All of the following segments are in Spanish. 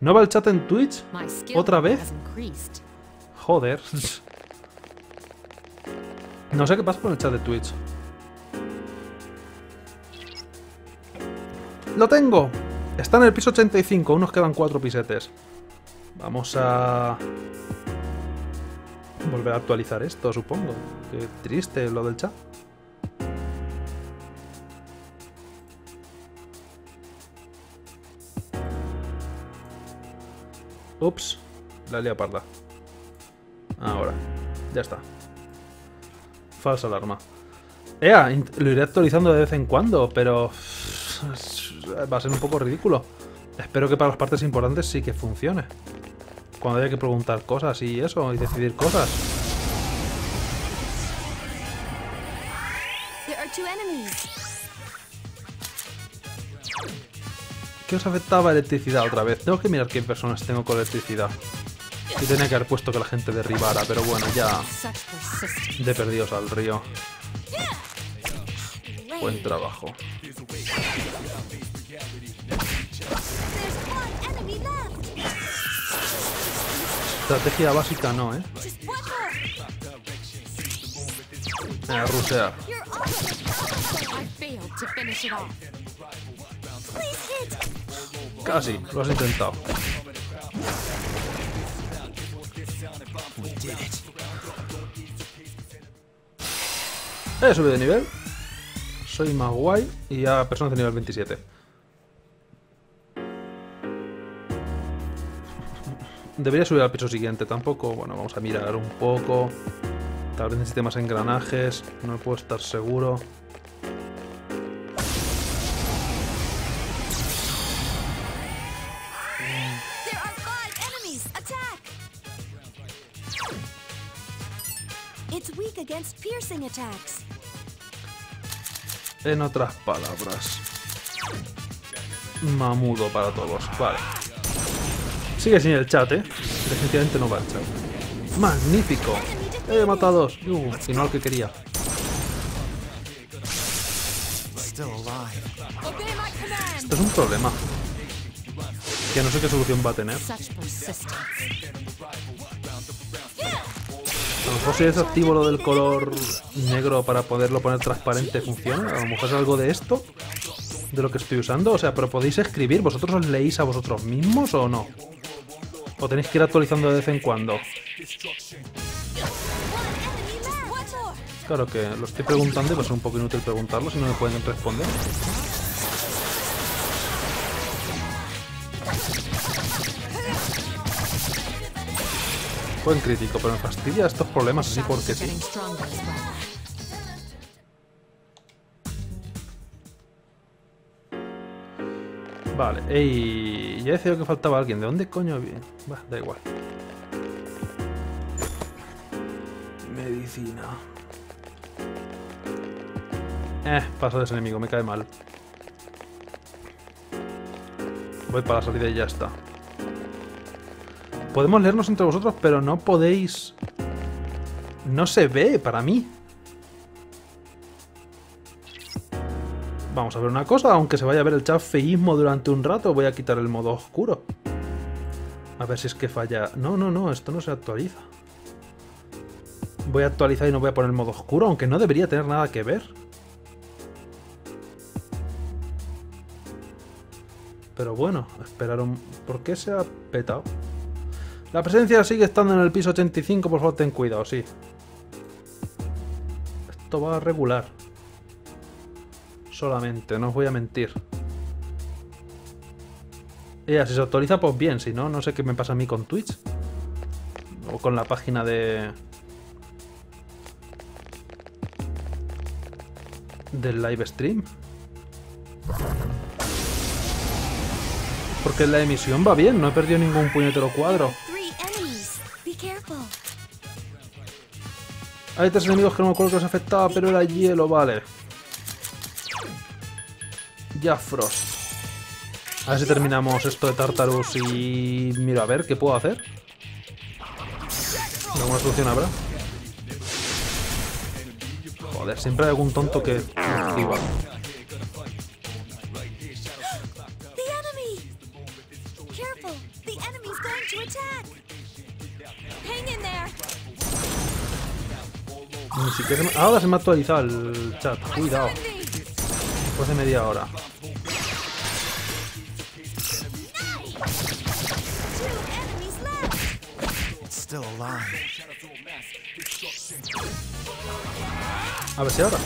¿No va el chat en Twitch? ¿Otra vez? Joder. No sé qué pasa con el chat de Twitch. ¡Lo tengo! Está en el piso 85, aún nos quedan cuatro pisetes. Vamos a... Volver a actualizar esto, supongo. Qué triste lo del chat. Ups, la lía parda. Ahora, ya está. Falsa alarma. Ea, lo iré actualizando de vez en cuando, pero va a ser un poco ridículo. Espero que para las partes importantes sí que funcione. Cuando haya que preguntar cosas y eso, y decidir cosas. There are two enemies. ¿Qué os afectaba electricidad otra vez? Tengo que mirar qué personas tengo con electricidad. Y tenía que haber puesto que la gente derribara, pero bueno, ya de perdidos al río. Buen trabajo. Estrategia básica no, ¿eh? Eh, rusear. Casi, lo has intentado. He subido de nivel. Soy más guay y ya personas de nivel 27. Debería subir al piso siguiente tampoco. Bueno, vamos a mirar un poco. Tal vez necesite más engranajes. No puedo estar seguro. Against piercing attacks. En otras palabras. Mamudo para todos. Vale. Sigue sin el chat, ¿eh? Definitivamente no va el chat. ¡Magnífico! He matado a dos. Uh, y no al que quería. Esto es un problema. Que no sé qué solución va a tener. A lo mejor si desactivo lo del color negro para poderlo poner transparente funciona. A lo mejor es algo de esto. De lo que estoy usando. O sea, pero podéis escribir. ¿Vosotros os leéis a vosotros mismos o no? ¿O tenéis que ir actualizando de vez en cuando? Claro que lo estoy preguntando y va a ser un poco inútil preguntarlo si no me pueden responder. Buen crítico, pero me fastidia estos problemas así porque sí. Vale, ey, ya decía que faltaba alguien. ¿De dónde coño viene? Da igual. Medicina. Eh, paso de ese enemigo, me cae mal. Voy para la salida y ya está. Podemos leernos entre vosotros, pero no podéis... No se ve para mí. Vamos a ver una cosa, aunque se vaya a ver el chat feísmo durante un rato, voy a quitar el modo oscuro. A ver si es que falla. No, no, no, esto no se actualiza. Voy a actualizar y no voy a poner el modo oscuro, aunque no debería tener nada que ver. Pero bueno, esperaron... ¿Por qué se ha petado? La presencia sigue estando en el piso 85, por favor ten cuidado, sí. Esto va a regular solamente, no os voy a mentir. Ya, si se actualiza, pues bien, si no, no sé qué me pasa a mí con Twitch. O con la página de... Del live stream. Porque la emisión va bien, no he perdido ningún puñetero cuadro. Hay tres enemigos que no me acuerdo que os afectaba, pero era hielo, vale. Ya Frost. A ver si terminamos esto de Tartarus y... Miro a ver, ¿qué puedo hacer? ¿Alguna solución habrá? Joder, siempre hay algún tonto que... attack. Hang in there. Ni siquiera se me- Ahora se me ha actualizado el chat. Cuidado. 70. Después de media hora. A ver si ahora.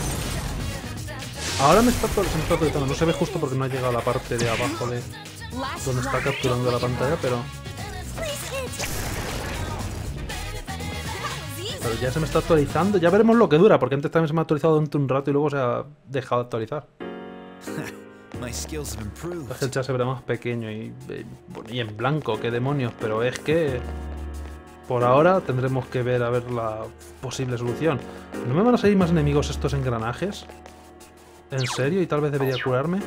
Ahora me está, se me está actualizando. No se ve justo porque no ha llegado a la parte de abajo de donde está capturando la pantalla, pero, ya se me está actualizando. Ya veremos lo que dura, porque antes también se me ha actualizado durante un rato y luego se ha dejado de actualizar. Es que el chat se verá más pequeño y, y en blanco, qué demonios, pero es que por ahora tendremos que ver a ver la posible solución. ¿No me van a salir más enemigos estos engranajes? ¿En serio? ¿Y tal vez debería curarme?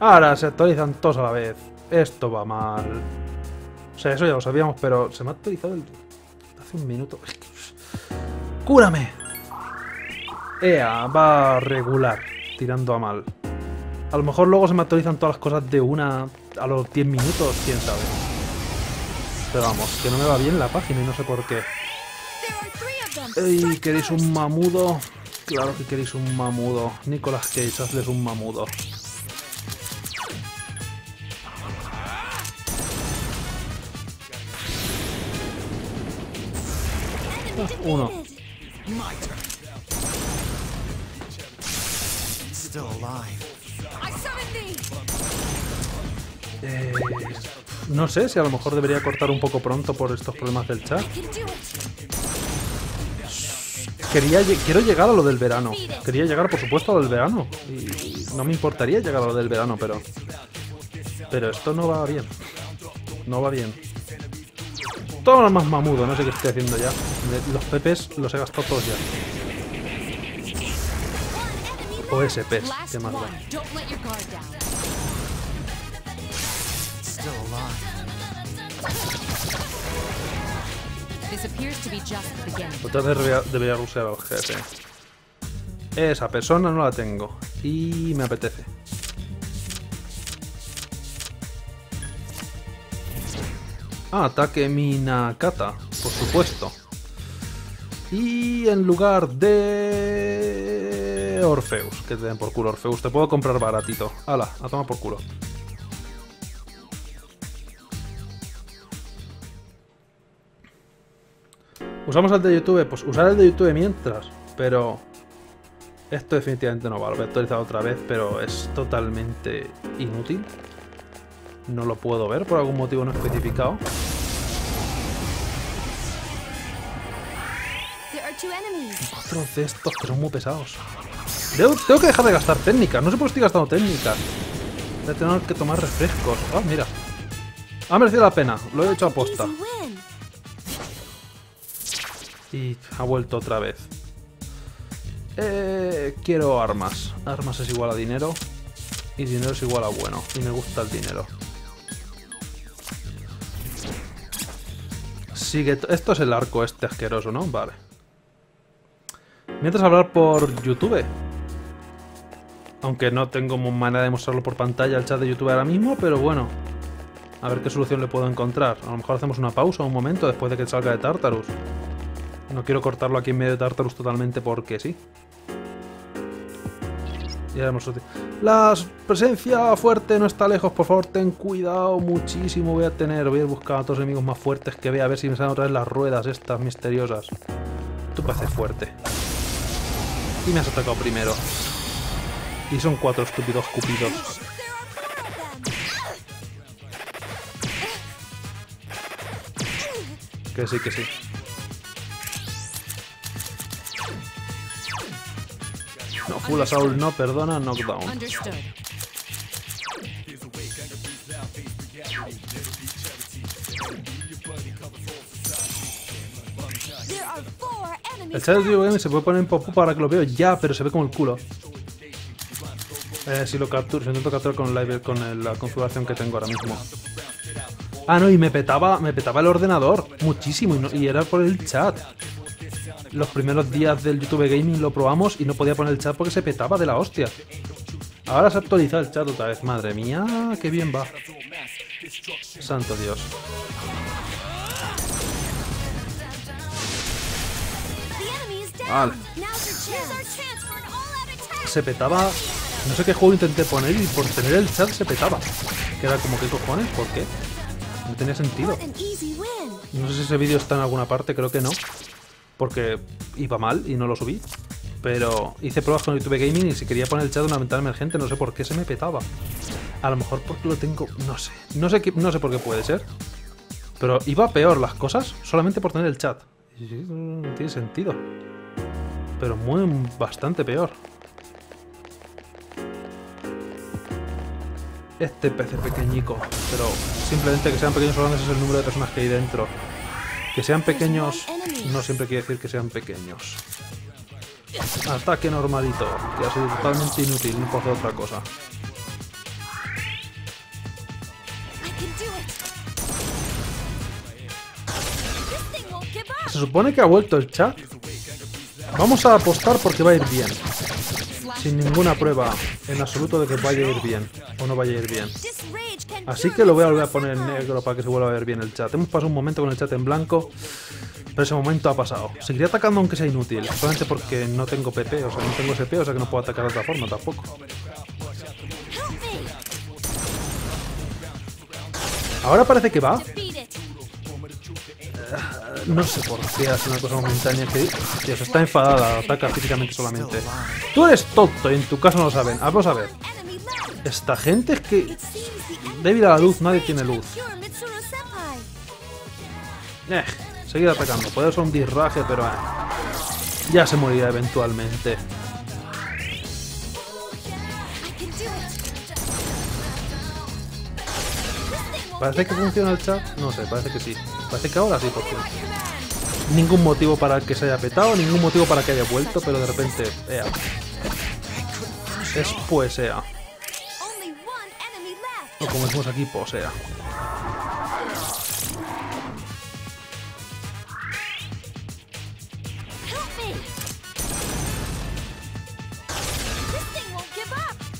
Ahora se actualizan todos a la vez. Esto va mal. O sea, eso ya lo sabíamos, pero se me ha actualizado el... hace un minuto. ¡Cúrame! Ea, va regular, tirando a mal. A lo mejor luego se me actualizan todas las cosas de una a los 10 minutos, quién sabe. Pero vamos, que no me va bien la página y no sé por qué. Ey, ¿queréis un mamudo? Claro que queréis un mamudo. Nicolas Cage, hazles un mamudo. Eh, no sé si a lo mejor debería cortar un poco pronto por estos problemas del chat. Quería, quiero llegar a lo del verano. Quería llegar, por supuesto, a lo del verano. Y no me importaría llegar a lo del verano, pero... Pero esto no va bien. No va bien. Todo lo más mamudo, no sé qué estoy haciendo ya. Los pepes los he gastado todos ya. O SPs, qué más da. beginning. Entonces debería, debería rusear al jefe. Esa persona no la tengo. Y me apetece. Ah, ataque Minakata, por supuesto. Y en lugar de... Orfeus, que te den por culo Orfeus. Te puedo comprar baratito. Hala, a tomar por culo. ¿Usamos el de YouTube? Pues usar el de YouTube mientras, pero... Esto definitivamente no va, lo voy a actualizar otra vez, pero es totalmente inútil. No lo puedo ver por algún motivo no especificado. Otros de estos que son muy pesados. Debo- tengo que dejar de gastar técnicas, no sé por qué estoy gastando técnicas. Voy a tener que tomar refrescos. Ah, mira. Ha merecido la pena, lo he hecho a posta. Y ha vuelto otra vez. Eh, quiero armas. Armas es igual a dinero. Y dinero es igual a bueno. Y me gusta el dinero. Sigue. Esto es el arco este asqueroso, ¿no? Vale. Mientras hablar por YouTube. Aunque no tengo manera de mostrarlo por pantalla al chat de YouTube ahora mismo, pero bueno. A ver qué solución le puedo encontrar. A lo mejor hacemos una pausa un momento después de que salga de Tartarus. No quiero cortarlo aquí en medio de Tartarus totalmente porque sí. Ya hemos La presencia fuerte no está lejos, por favor, ten cuidado muchísimo. Voy a tener, voy a buscar a otros enemigos más fuertes que vea a ver si me salen otra vez las ruedas estas misteriosas. Tú pareces fuerte. Y me has atacado primero. Y son cuatro estúpidos cupidos. Que sí, que sí. No, Full Assault no, perdona, Knockdown. Understood. El chat de YouTube se puede poner en pop para que lo veo ya, pero se ve como el culo. Eh, si lo capturo, si intento capturar con, live, con el- la configuración que tengo ahora mismo. Ah, no, y me petaba, me petaba el ordenador muchísimo y, no- y era por el chat. Los primeros días del YouTube Gaming lo probamos y no podía poner el chat porque se petaba de la hostia. Ahora se actualiza el chat otra vez. Madre mía, qué bien va. Santo Dios. Vale. Se petaba... No sé qué juego intenté poner y por tener el chat se petaba. Que era como, ¿qué cojones? ¿Por qué? No tenía sentido. No sé si ese vídeo está en alguna parte, creo que no. Porque iba mal y no lo subí. Pero hice pruebas con YouTube Gaming y si quería poner el chat de una ventana emergente, no sé por qué se me petaba. A lo mejor porque lo tengo. No sé. No sé, qué- no sé por qué puede ser. Pero iba peor las cosas solamente por tener el chat. No tiene sentido. Pero muy bastante peor. Este PC pequeñico. Pero simplemente que sean pequeños o grandes es el número de personas que hay dentro. Que sean pequeños no siempre quiere decir que sean pequeños. Ataque normalito, que ha sido totalmente inútil, no puedo hacer otra cosa. Se supone que ha vuelto el chat. Vamos a apostar porque va a ir bien. Sin ninguna prueba en absoluto de que vaya a ir bien o no vaya a ir bien. Así que lo voy a volver a poner en negro para que se vuelva a ver bien el chat. Hemos pasado un momento con el chat en blanco, pero ese momento ha pasado. Seguiré atacando aunque sea inútil, solamente porque no tengo PP, o sea, no tengo SP, o sea que no puedo atacar de otra forma tampoco. Ahora parece que va. No sé por qué hace una cosa momentánea que... Dios, está enfadada, ataca físicamente solamente. Tú eres tonto y en tu caso no lo saben. Vamos a ver. Esta gente es que... Debido a la luz, nadie tiene luz. Eh, seguir atacando. Puede ser un disraje, pero... eh, ya se morirá eventualmente. ¿Parece que funciona el chat? No sé, parece que sí. Parece que ahora sí, porque... Ningún motivo para que se haya petado, ningún motivo para que haya vuelto, pero de repente... Ea. Es pues left. O como decimos aquí, posea. Up.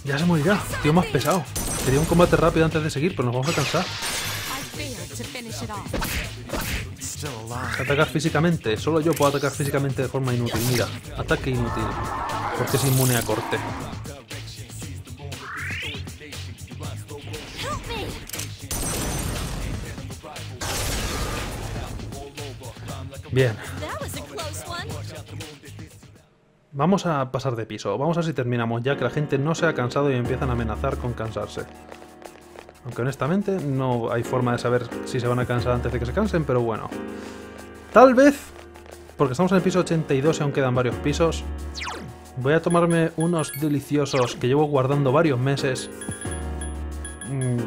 Ya se morirá, tío más pesado. Quería un combate rápido antes de seguir, pero nos vamos a cansar. Atacar físicamente, solo yo puedo atacar físicamente de forma inútil. Mira, ataque inútil. Porque es inmune a corte. Bien, vamos a pasar de piso. Vamos a ver si terminamos ya, que la gente no se ha cansado y empiezan a amenazar con cansarse. Aunque honestamente no hay forma de saber si se van a cansar antes de que se cansen, pero bueno. Tal vez, porque estamos en el piso 82 y aún quedan varios pisos, voy a tomarme unos deliciosos que llevo guardando varios meses. Mm,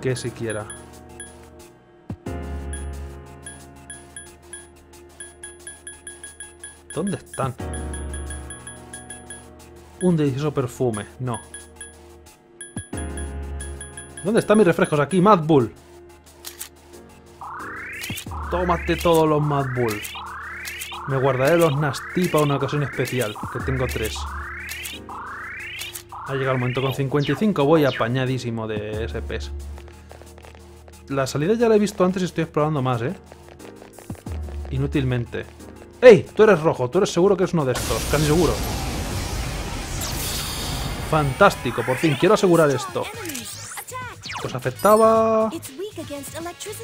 Que siquiera. ¿Dónde están? Un delicioso perfume. No. ¿Dónde están mis refrescos? Aquí, Mad Bull. Tómate todos los Mad Bull. Me guardaré los Nasty para una ocasión especial, que tengo tres. Ha llegado el momento con 55, voy apañadísimo de SPs. La salida ya la he visto antes y estoy explorando más, ¿eh? Inútilmente. ¡Ey! Tú eres rojo, tú eres seguro que es uno de estos, casi seguro. Fantástico, por fin, quiero asegurar esto. Pues afectaba...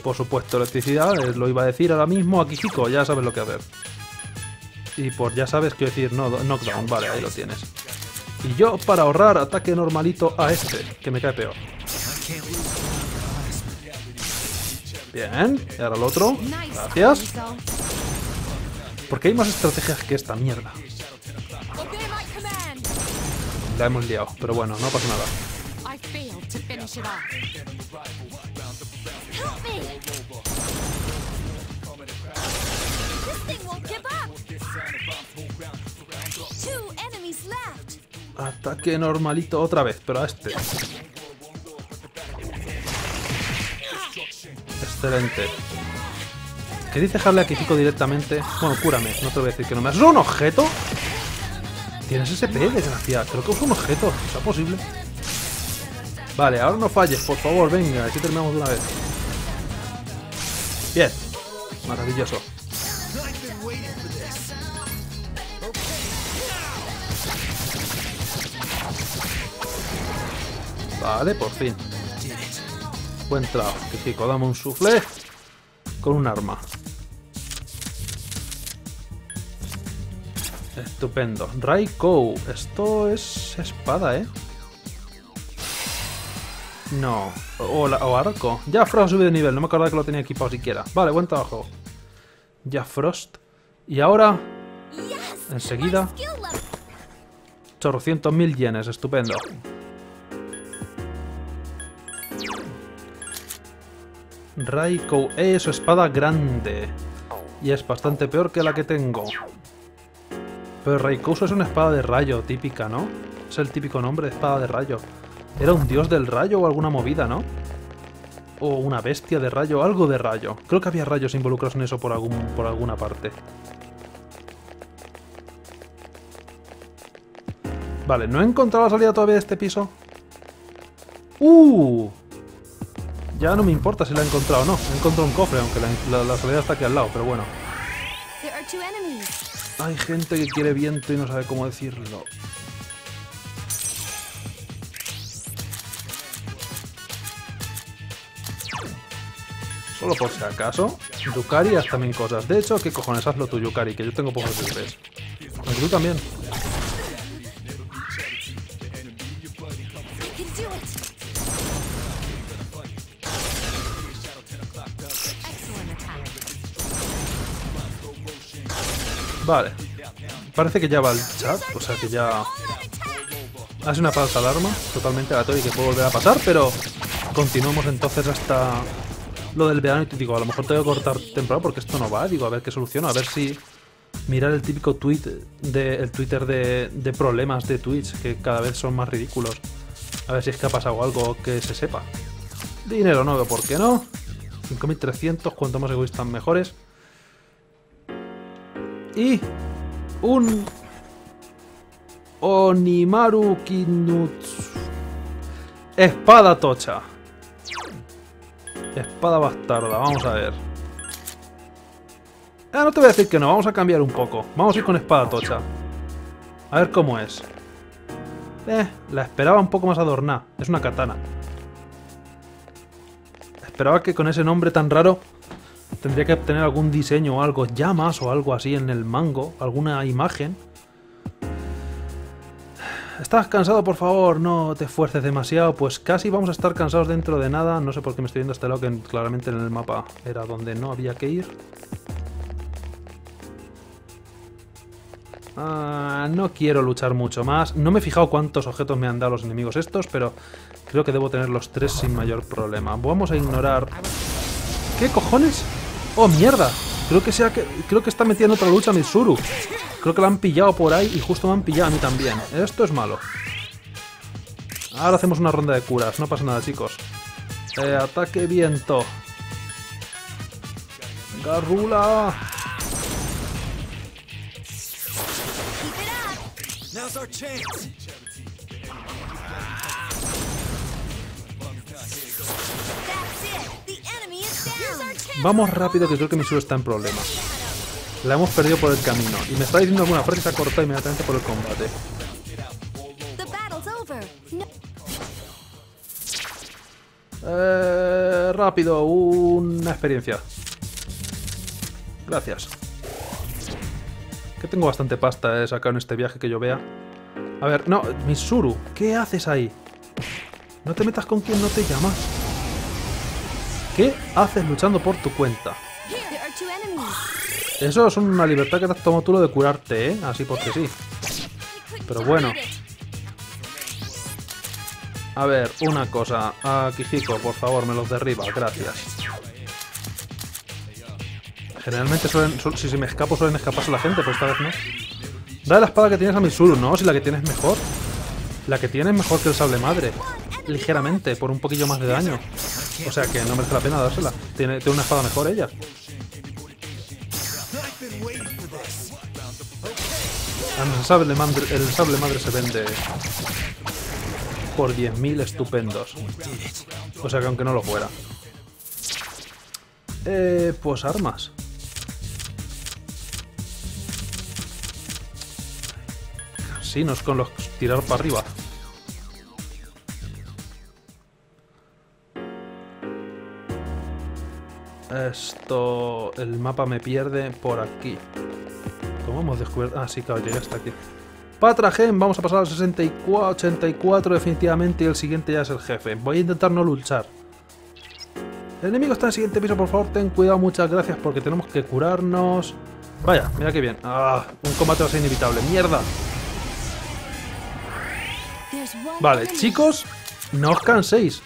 Por supuesto, electricidad, eh, lo iba a decir ahora mismo a Kijiko, ya sabes lo que hacer. Y por ya sabes, quiero decir, no, knockdown, vale, ahí lo tienes. Y yo, para ahorrar ataque normalito a este, que me cae peor. Bien, y ahora el otro. Gracias. Porque hay más estrategias que esta mierda. La hemos liado, pero bueno, no pasa nada. I failed to finish it off. Help me. This thing won't give up. Two enemies left. Ataque normalito otra vez, pero a este. Excelente. ¿Qué dice dejarle a Kijiko directamente? Bueno, cúrame, no te voy a decir que no me has... ¿Es un objeto? Tienes SP, desgracia. Creo que es un objeto. ¿Es posible? Vale, ahora no falles, por favor, venga, así terminamos de una vez. Bien. Maravilloso. Vale, por fin. Buen trabajo. Chico, dame un soufflé con un arma. Estupendo. Raikou. Esto es espada, ¿eh? No. O, la- o arco. Ya Frost sube de nivel. No me acordaba que lo tenía equipado siquiera. Vale, buen trabajo. Ya Frost. Y ahora, enseguida, Skill level. chorrocientos mil yenes. Estupendo. Raikou es su espada grande. Y es bastante peor que la que tengo. Pero Raikouso es una espada de rayo típica, ¿no? Es el típico nombre de espada de rayo. Era un dios del rayo o alguna movida, ¿no? O una bestia de rayo, algo de rayo. Creo que había rayos involucrados en eso por, algún, por alguna parte. Vale, no he encontrado la salida todavía de este piso. ¡Uh! Ya no me importa si la he encontrado o no. He encontrado un cofre, aunque la, la- la salida está aquí al lado, pero bueno. Hay gente que quiere viento y no sabe cómo decirlo. Solo por si acaso, Yukari haz también cosas. De hecho, ¿qué cojones hazlo tú, Yukari? Que yo tengo pocos niveles. Aunque tú también. Vale. Parece que ya va el chat, o sea que ya... Hace una falsa alarma, totalmente aleatoria y que puede volver a pasar, pero continuamos entonces hasta lo del verano y digo, a lo mejor tengo que cortar temprano porque esto no va, digo, a ver qué soluciono, a ver si mirar el típico tweet de Twitter de, de problemas de Twitch, que cada vez son más ridículos. A ver si es que ha pasado algo que se sepa. Dinero no veo por qué no. 5300, cuanto más egoístas mejores. Y un Onimaru Kinutsu. Espada tocha. Espada bastarda, vamos a ver. Ah, no te voy a decir que no, vamos a cambiar un poco. Vamos a ir con espada tocha. A ver cómo es. Eh, la esperaba un poco más adornada. Es una katana. Esperaba que con ese nombre tan raro tendría que tener algún diseño o algo, llamas o algo así en el mango, alguna imagen. ¿Estás cansado, por favor? No te esfuerces demasiado. Pues casi vamos a estar cansados dentro de nada. No sé por qué me estoy viendo este lado que claramente en el mapa era donde no había que ir. Ah, no quiero luchar mucho más. No me he fijado cuántos objetos me han dado los enemigos estos, pero creo que debo tener los tres sin mayor problema. Vamos a ignorar... ¿Qué cojones? ¡Oh, mierda! Creo que, sea que, creo que está metida en otra lucha Mitsuru. Creo que la han pillado por ahí y justo me han pillado a mí también. Esto es malo. Ahora hacemos una ronda de curas. No pasa nada, chicos. Eh, ataque viento. Garrula. Now's our chance. Vamos rápido que creo que Mitsuru está en problemas. La hemos perdido por el camino. Y me está diciendo alguna frase y se ha cortado inmediatamente por el combate. Eh, rápido, una experiencia. Gracias. Que tengo bastante pasta he sacado en este viaje que yo vea. A ver, no, Mitsuru, ¿qué haces ahí? No te metas con quien no te llama. ¿Qué haces luchando por tu cuenta? Eso es una libertad que te has tomado tú lo de curarte, ¿eh? Así porque sí. Pero bueno. A ver, una cosa. A Kijiko, por favor, me los derriba, gracias. Generalmente suelen, su- si se me escapo suelen escaparse la gente, pero esta vez no. Dale la espada que tienes a Mitsuru, ¿no? Si la que tienes es mejor. La que tienes es mejor que el sable madre. Ligeramente, por un poquillo más de daño. O sea que no merece la pena dársela. Tiene, tiene una espada mejor ella. This. El sable madre, madre se vende por 10.000 estupendos. O sea que aunque no lo fuera. Eh, pues armas. Es con los tirar para arriba. Esto... El mapa me pierde por aquí. ¿Cómo hemos descubierto? Ah, sí, claro, llegué hasta aquí. Patragen, vamos a pasar al 64, 84 definitivamente y el siguiente ya es el jefe. Voy a intentar no luchar. El enemigo está en el siguiente piso, por favor, ten cuidado, muchas gracias, porque tenemos que curarnos. Vaya, mira qué bien. Ah, un combate va a ser inevitable. ¡Mierda! Vale, chicos, no os canséis.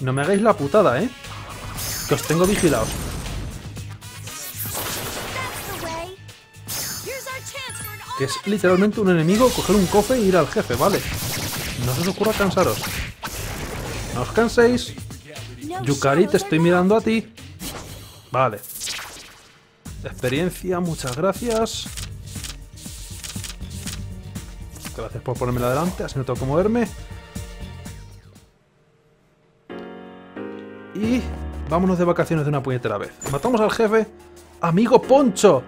No me hagáis la putada, ¿eh? Que os tengo vigilados. Que es literalmente un enemigo coger un cofre e ir al jefe, ¿vale? No se os ocurra cansaros. No os canséis. Yukari, te estoy mirando a ti. Vale. Experiencia, muchas gracias. Gracias por ponérmela adelante, así no tengo que moverme. Y vámonos de vacaciones de una puñetera vez. Matamos al jefe. Amigo Poncho.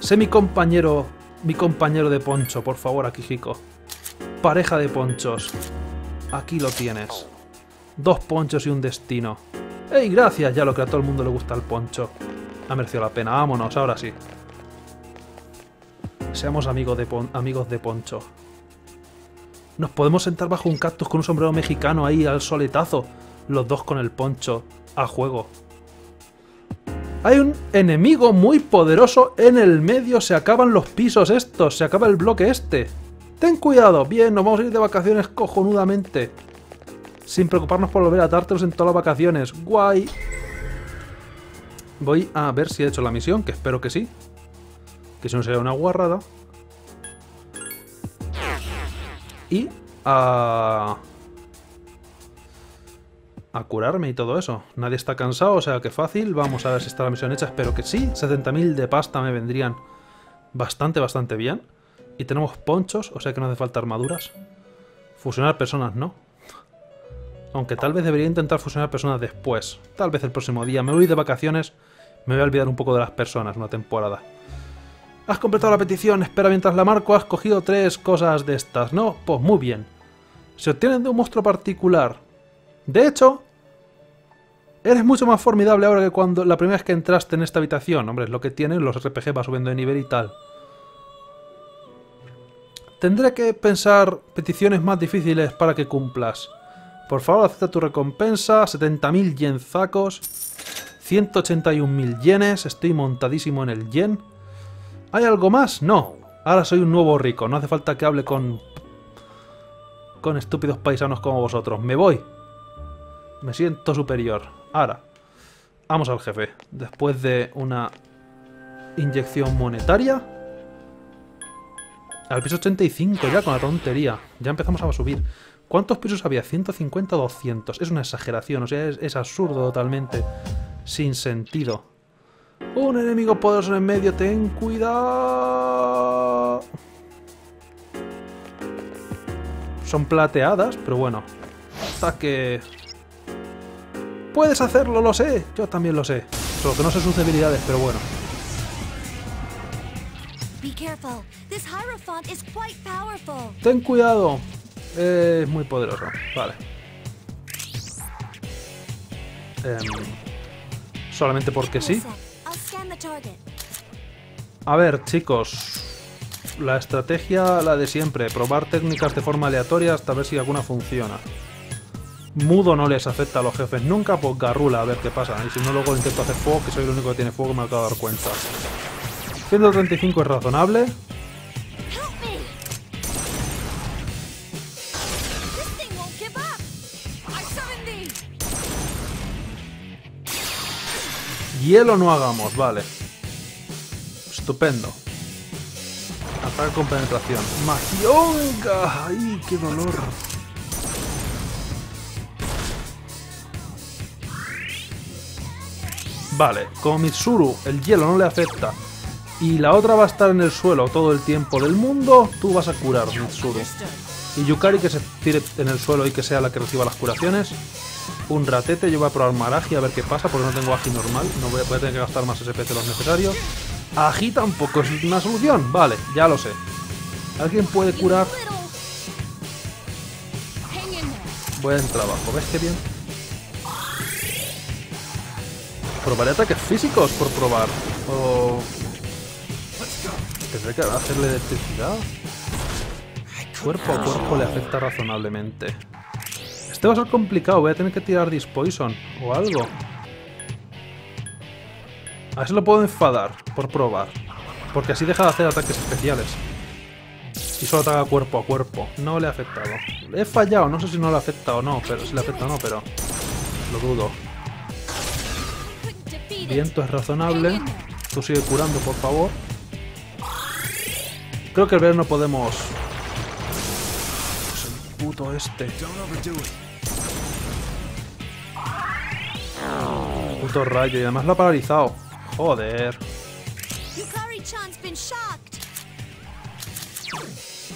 Sé mi compañero, mi compañero de Poncho, por favor, Akihiko. Pareja de ponchos. Aquí lo tienes. Dos ponchos y un destino. ¡Ey, gracias! Ya lo que a todo el mundo le gusta el poncho. Ha merecido la pena. Vámonos, ahora sí. Seamos amigos de, pon- amigos de poncho. Nos podemos sentar bajo un cactus con un sombrero mexicano ahí al soletazo. Los dos con el poncho. A juego. Hay un enemigo muy poderoso en el medio. Se acaban los pisos estos. Se acaba el bloque este. Ten cuidado. Bien, nos vamos a ir de vacaciones cojonudamente. Sin preocuparnos por volver a Tartarus en todas las vacaciones. Guay. Voy a ver si he hecho la misión, que espero que sí. Que si no sería una guarrada. Y a... A curarme y todo eso. Nadie está cansado, o sea que fácil. Vamos a ver si está la misión hecha. Espero que sí. 70.000 de pasta me vendrían bastante, bastante bien. Y tenemos ponchos, o sea que no hace falta armaduras. Fusionar personas, ¿no? Aunque tal vez debería intentar fusionar personas después. Tal vez el próximo día. Me voy de vacaciones. Me voy a olvidar un poco de las personas una temporada. Has completado la petición. Espera mientras la marco. Has cogido tres cosas de estas, ¿no? Pues muy bien. Se obtienen de un monstruo particular. De hecho, eres mucho más formidable ahora que cuando la primera vez que entraste en esta habitación. Hombre, es lo que tienen. Los RPG va subiendo de nivel y tal. Tendré que pensar peticiones más difíciles para que cumplas. Por favor, acepta tu recompensa. 70.000 yenzacos. 181.000 yenes. Estoy montadísimo en el yen. ¿Hay algo más? No. Ahora soy un nuevo rico. No hace falta que hable con... Con estúpidos paisanos como vosotros. Me voy. Me siento superior. Ahora. Vamos al jefe. Después de una inyección monetaria. Al piso 85 ya con la tontería. Ya empezamos a subir. ¿Cuántos pisos había? 150 o 200. Es una exageración, o sea, es, absurdo totalmente. Sin sentido. Un enemigo poderoso en medio, ten cuidado. Son plateadas, pero bueno. Hasta que... Puedes hacerlo, lo sé. Yo también lo sé. Solo que no sé sus debilidades, pero bueno. Ten cuidado. Es muy poderoso. Vale. Em, solamente porque sí. A ver, chicos. La estrategia, la de siempre. Probar técnicas de forma aleatoria hasta ver si alguna funciona. Mudo no les afecta a los jefes nunca, pues garrula a ver qué pasa. Y si no, luego intento hacer fuego, que soy el único que tiene fuego, me acabo de dar cuenta. 135 es razonable. Hielo no hagamos, vale. Estupendo. Ataque con penetración. ¡Magionga! ¡Ay, qué dolor! Vale, como Mitsuru el hielo no le afecta y la otra va a estar en el suelo todo el tiempo del mundo, tú vas a curar, Mitsuru. Y Yukari que se tire en el suelo y que sea la que reciba las curaciones. Un ratete, yo voy a probar Maragi a ver qué pasa, porque no tengo Agi normal, no voy a, tener que gastar más SP de los necesarios. Agi tampoco es una solución, vale, ya lo sé. ¿Alguien puede curar? Buen trabajo, ¿ves qué bien? Probaré ataques físicos por probar. O... Tendré que hacerle electricidad. Cuerpo a cuerpo le afecta razonablemente. Este va a ser complicado, voy a tener que tirar Dispoison o algo. A ver si lo puedo enfadar por probar. Porque así deja de hacer ataques especiales. Y solo ataca cuerpo a cuerpo. No le ha afectado. He fallado, no sé si no le afecta o no, pero si le afecta o no, pero lo dudo. Viento es razonable. Tú sigue curando, por favor. Creo que el ver no podemos. Es el puto este. Puto rayo. Y además lo ha paralizado. Joder.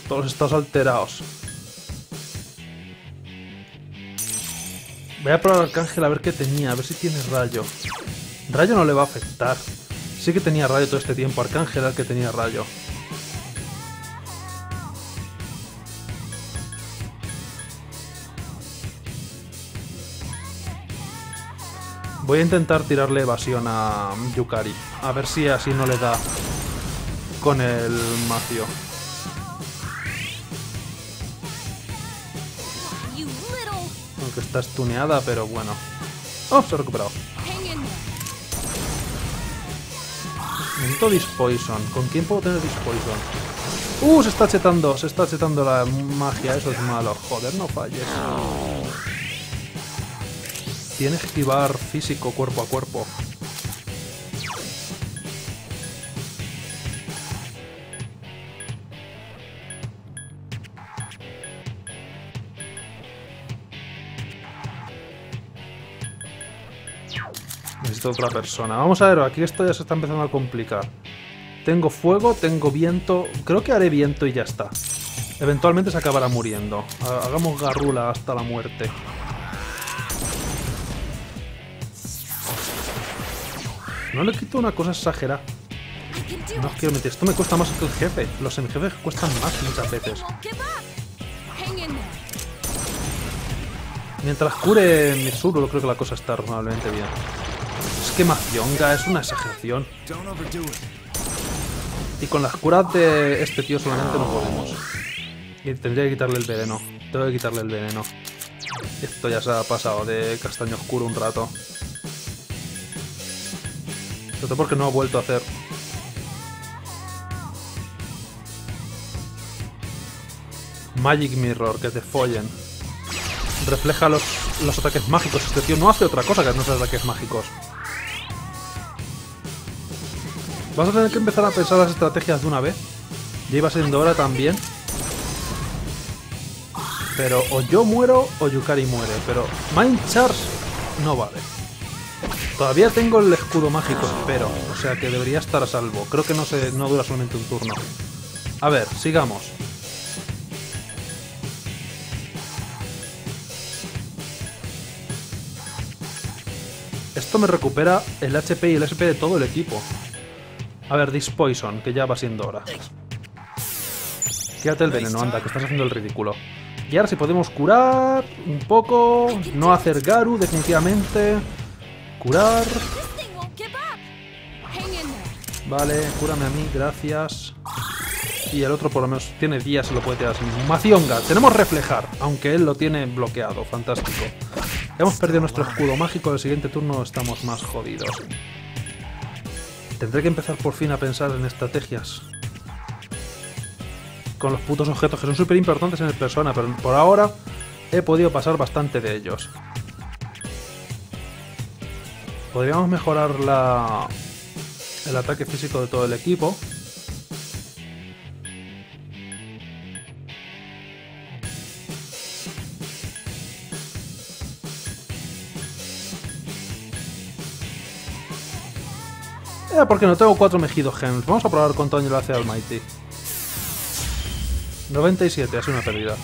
Todos los estados alterados. Voy a probar Arcángel a ver qué tenía, a ver si tiene rayo. Rayo no le va a afectar. Sí que tenía rayo todo este tiempo. Arcángel el que tenía rayo. Voy a intentar tirarle evasión a Yukari. A ver si así no le da con el macio. Aunque está estuneada, pero bueno. Oh, se ha recuperado. Necesito Dispoison. ¿Con quién puedo tener Dispoison? Uh, se está chetando, se está chetando la magia, eso es malo. Joder, no falles. Tienes que esquivar físico cuerpo a cuerpo. Otra persona. Vamos a ver, aquí esto ya se está empezando a complicar. Tengo fuego, tengo viento. Creo que haré viento y ya está. Eventualmente se acabará muriendo. Ha- Hagamos garrula hasta la muerte. No le quito una cosa exagerada. No os quiero mentir. Esto me cuesta más que el jefe. Los semijefes cuestan más muchas veces. Mientras cure Mitsuru, creo que la cosa está razonablemente bien. Es una exageración. Y con las curas de este tío solamente no podemos. Y tendría que quitarle el veneno. Tengo que quitarle el veneno. Esto ya se ha pasado de castaño oscuro un rato. Sobre todo porque no ha vuelto a hacer. Magic Mirror, que te follen. Refleja los, los ataques mágicos. Este tío no hace otra cosa que no hacer ataques mágicos. Vas a tener que empezar a pensar las estrategias de una vez. Ya iba siendo hora también. Pero o yo muero o Yukari muere. Pero Mind Charge no vale. Todavía tengo el escudo mágico, espero. O sea que debería estar a salvo. Creo que no, se, no dura solamente un turno. A ver, sigamos. Esto me recupera el HP y el SP de todo el equipo. A ver, Dispoison, que ya va siendo hora. Quédate el veneno, anda, que estás haciendo el ridículo. Y ahora si podemos curar un poco, no hacer Garu definitivamente. Curar. Vale, cúrame a mí, gracias. Y el otro por lo menos tiene días, se lo puede tirar. Mazionga, tenemos reflejar, aunque él lo tiene bloqueado, fantástico. Hemos perdido nuestro escudo mágico, el siguiente turno estamos más jodidos. Tendré que empezar por fin a pensar en estrategias. Con los putos objetos que son súper importantes en el persona, pero por ahora he podido pasar bastante de ellos. Podríamos mejorar la, el ataque físico de todo el equipo. Porque no tengo cuatro mejidos gems. Vamos a probar cuánto daño le hace al Mighty. 97, ha sido una pérdida.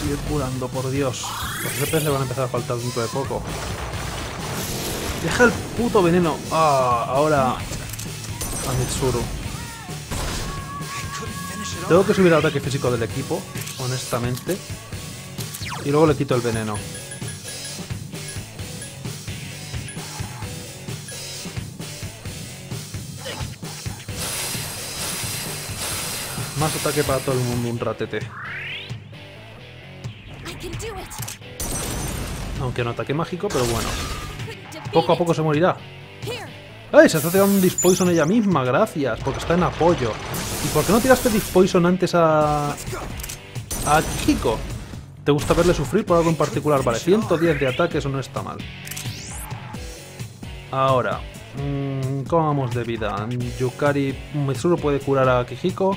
Sigue curando, por Dios. Los RPs le van a empezar a faltar dentro de poco. Deja el puto veneno. Ah, ahora... A Mitsuru. Tengo que subir el ataque físico del equipo, honestamente. Y luego le quito el veneno. Más ataque para todo el mundo, un ratete. Aunque no ataque mágico, pero bueno. Poco a poco se morirá. ¡Ay! Se está tirando un Dispoison ella misma, gracias, porque está en apoyo. ¿Y por qué no tiraste Dispoison antes a. a Kiko? ¿Te gusta verle sufrir por algo en particular? Vale, 110 de ataque, eso no está mal. Ahora, mm, ¿cómo vamos de vida? Yukari Mitsuru puede curar a Kijiko.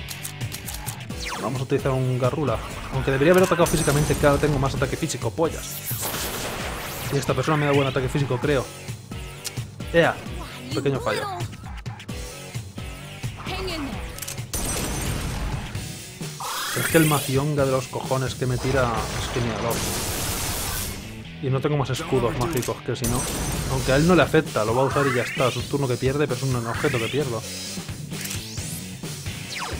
Vamos a utilizar un Garrula. Aunque debería haber atacado físicamente, que tengo más ataque físico, pollas. Y esta persona me da buen ataque físico, creo. Ea, pequeño fallo. Es que el mazionga de los cojones que me tira es genial. Y no tengo más escudos mágicos que si no. Aunque a él no le afecta, lo va a usar y ya está. Es un turno que pierde, pero es un objeto que pierdo.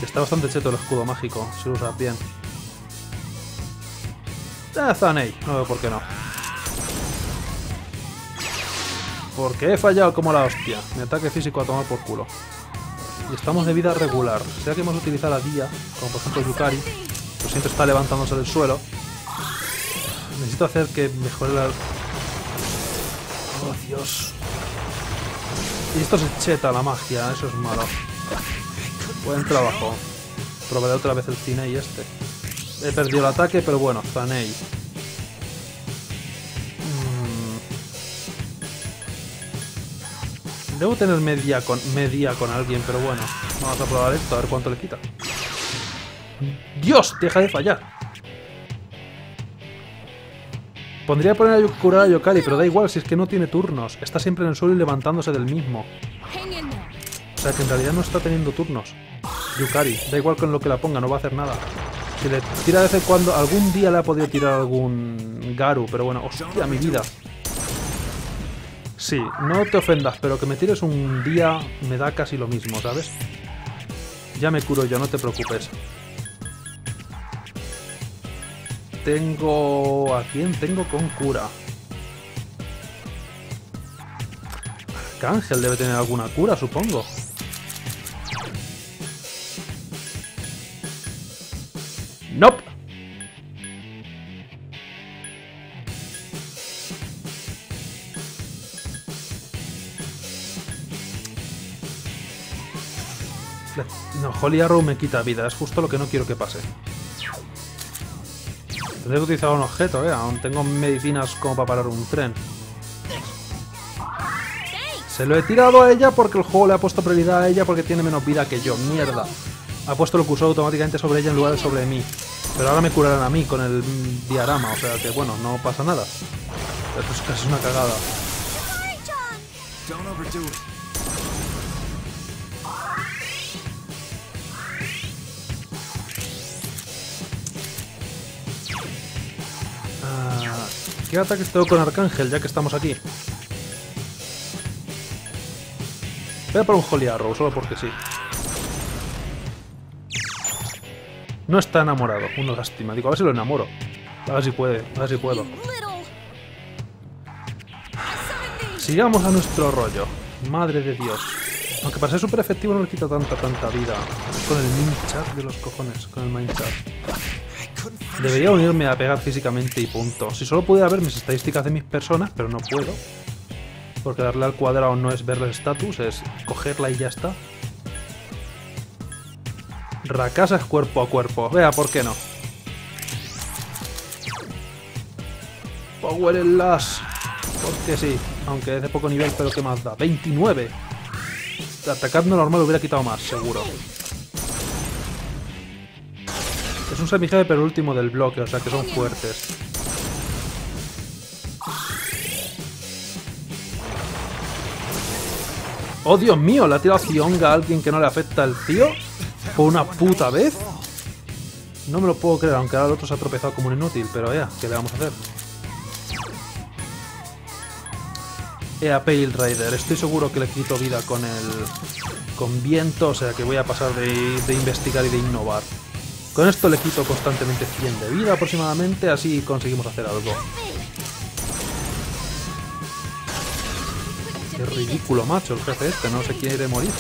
Está bastante cheto el escudo mágico, si lo usas bien. Eh, Zanei, no veo por qué no. Porque he fallado como la hostia. Mi ataque físico a tomar por culo. Y estamos de vida regular. Sea que hemos utilizado a Dia, como por ejemplo Yukari, pues siempre está levantándose del suelo. Necesito hacer que mejore la... Oh, Dios. Y esto se cheta la magia, eso es malo. Buen trabajo. Probaré otra vez el cine y este. He perdido el ataque, pero bueno, Zanei. Debo tener media con, media con alguien, pero bueno. Vamos a probar esto, a ver cuánto le quita. ¡Dios! Deja de fallar. Pondría poner a curar a Yokari, pero da igual si es que no tiene turnos. Está siempre en el suelo y levantándose del mismo. O sea que en realidad no está teniendo turnos. Yukari, da igual con lo que la ponga, no va a hacer nada. Si le tira de vez en cuando, algún día le ha podido tirar algún Garu, pero bueno, hostia, mi vida. Sí, no te ofendas, pero que me tires un día me da casi lo mismo, ¿sabes? Ya me curo yo, no te preocupes. Tengo... ¿A quién tengo con cura? Arcángel debe tener alguna cura, supongo. Nope. Holy Arrow me quita vida, es justo lo que no quiero que pase. Tendré que utilizar un objeto, eh. Aún tengo medicinas como para parar un tren. Se lo he tirado a ella porque el juego le ha puesto prioridad a ella porque tiene menos vida que yo. Mierda. Ha puesto que usó automáticamente sobre ella en lugar de sobre mí. Pero ahora me curarán a mí con el diarama, o sea que bueno, no pasa nada. Esto es casi una cagada. ¿Qué ataques tengo con Arcángel ya que estamos aquí? Voy a por un Holy Arrow, solo porque sí. No está enamorado, una lástima. Digo, a ver si lo enamoro. A ver si puede, a ver si puedo. Sigamos a nuestro rollo. Madre de Dios. Aunque para ser súper efectivo no le quita tanta, tanta vida. Con el Minchat de los cojones, con el Minchat. Debería unirme a pegar físicamente y punto. Si solo pudiera ver mis estadísticas de mis personas, pero no puedo. Porque darle al cuadrado no es ver el estatus, es cogerla y ya está. Rakasa es cuerpo a cuerpo. Vea, ¿por qué no? Power en las. Porque sí. Aunque es de poco nivel, pero ¿qué más da? 29. Atacando normal hubiera quitado más, seguro. Es un semijefe pero último del bloque, o sea que son fuertes. ¡Oh, Dios mío! ¿Le ha tirado Zionga a alguien que no le afecta el tío? ¿Por una puta vez? No me lo puedo creer, aunque ahora el otro se ha tropezado como un inútil, pero ya, ¿qué le vamos a hacer? Ea Pale Rider, estoy seguro que le quito vida con el... con viento, o sea que voy a pasar de, de investigar y de innovar. Con esto le quito constantemente 100 de vida aproximadamente, así conseguimos hacer algo. Qué ridículo, macho, el jefe este, no se quiere morir.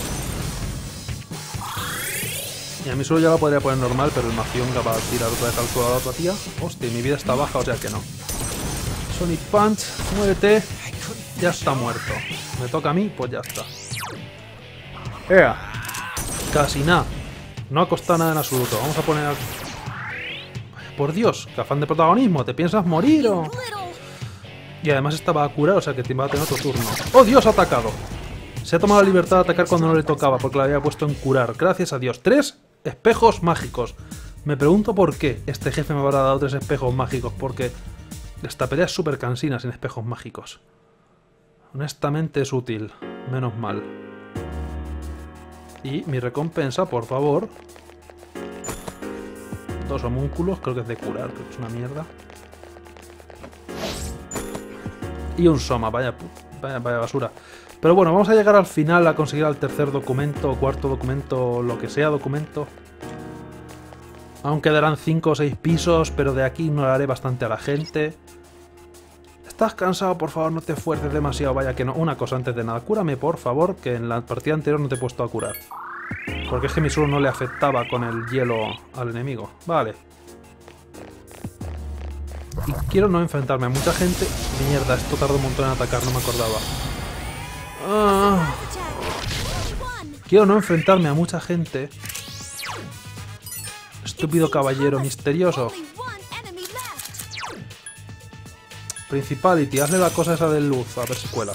Y a mí solo ya la podría poner normal, pero el Mazionga va a tirar otra vez al a la otra tía. Hostia, mi vida está baja, o sea que no. Sonic Punch, muérete. Ya está muerto. Me toca a mí, pues ya está. ¡Ea! Casi nada. No ha costado nada en absoluto. Vamos a poner... al- Por Dios, qué afán de protagonismo. ¿Te piensas morir o...? Y además estaba a curar, o sea que te va a tener otro turno. ¡Oh, Dios! Ha atacado. Se ha tomado la libertad de atacar cuando no le tocaba, porque la había puesto en curar. Gracias a Dios. Tres espejos mágicos. Me pregunto por qué este jefe me habrá dado tres espejos mágicos, porque esta pelea es súper cansina sin espejos mágicos. Honestamente es útil. Menos mal. Y mi recompensa, por favor. Dos homúnculos, creo que es de curar, creo que es una mierda. Y un Soma, vaya, vaya, basura. Pero bueno, vamos a llegar al final a conseguir al tercer documento, cuarto documento, lo que sea documento. Aún quedarán 5 o 6 pisos, pero de aquí ignoraré bastante a la gente. ¿Estás cansado? Por favor, no te esfuerces demasiado. Vaya que no. Una cosa antes de nada. Cúrame, por favor, que en la partida anterior no te he puesto a curar. Porque es que mi solo no le afectaba con el hielo al enemigo. Vale. Y quiero no enfrentarme a mucha gente. Mierda, esto tardó un montón en atacar, no me acordaba. Ah, quiero no enfrentarme a mucha gente. Estúpido caballero misterioso. Principality, hazle la cosa esa de luz, a ver si cuela.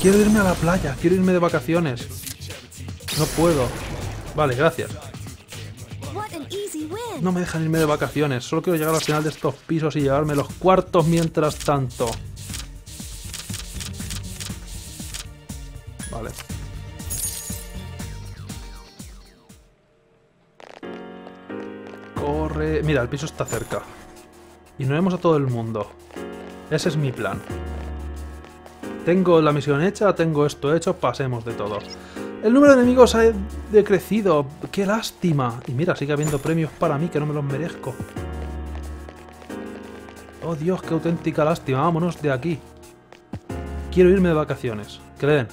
Quiero irme a la playa, quiero irme de vacaciones. No puedo. Vale, gracias. No me dejan irme de vacaciones, solo quiero llegar al final de estos pisos y llevarme los cuartos mientras tanto. Vale. Mira, el piso está cerca. Y no vemos a todo el mundo. Ese es mi plan. Tengo la misión hecha, tengo esto hecho, pasemos de todo. El número de enemigos ha decrecido. ¡Qué lástima! Y mira, sigue habiendo premios para mí que no me los merezco. Oh Dios, qué auténtica lástima. Vámonos de aquí. Quiero irme de vacaciones. ¿Qué le den?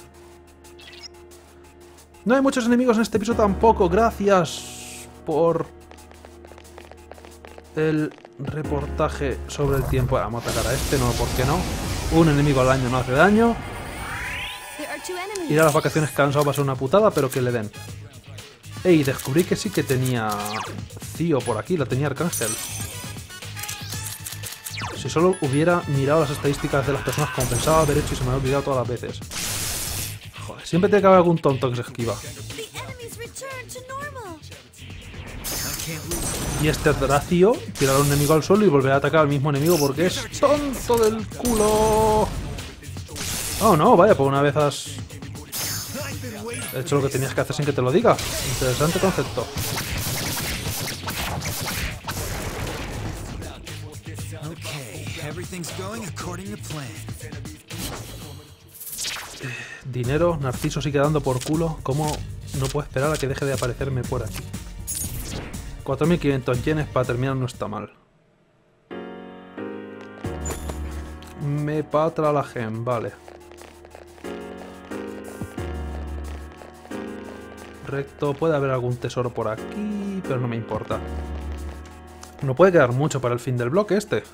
No hay muchos enemigos en este piso tampoco. Gracias por el reportaje sobre el tiempo. Vamos a atacar a este, no, ¿por qué no? Un enemigo al año no hace daño. Ir a las vacaciones cansado va a ser una putada, pero que le den. Ey, descubrí que sí que tenía Cío por aquí, la tenía Arcángel. Si solo hubiera mirado las estadísticas de las personas como pensaba haber hecho y se me había olvidado todas las veces. Joder, siempre tiene que haber algún tonto que se esquiva. Y este Dracio tirará a un enemigo al suelo y volverá a atacar al mismo enemigo porque es tonto del culo. Oh no, vaya, por una vez has hecho lo que tenías que hacer sin que te lo diga. Interesante concepto. Plan. Dinero, Narciso sigue dando por culo. ¿Cómo no puedo esperar a que deje de aparecerme por aquí? 4.500 yenes para terminar no está mal. Me patra la gem, vale. Recto, puede haber algún tesoro por aquí, pero no me importa. No puede quedar mucho para el fin del bloque este.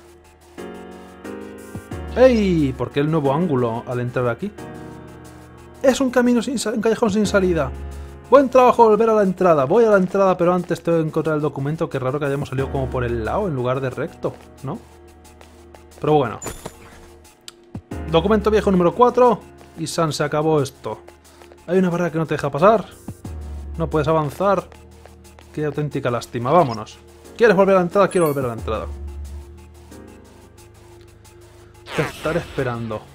¡Ey! ¿Por qué el nuevo ángulo al entrar aquí? Es un camino sin un callejón sin salida. Buen trabajo volver a la entrada. Voy a la entrada, pero antes tengo que encontrar el documento. Qué raro que hayamos salido como por el lado en lugar de recto, ¿no? Pero bueno. Documento viejo número 4. Y San se acabó esto. Hay una barrera que no te deja pasar. No puedes avanzar. Qué auténtica lástima. Vámonos. ¿Quieres volver a la entrada? Quiero volver a la entrada. Te estaré esperando.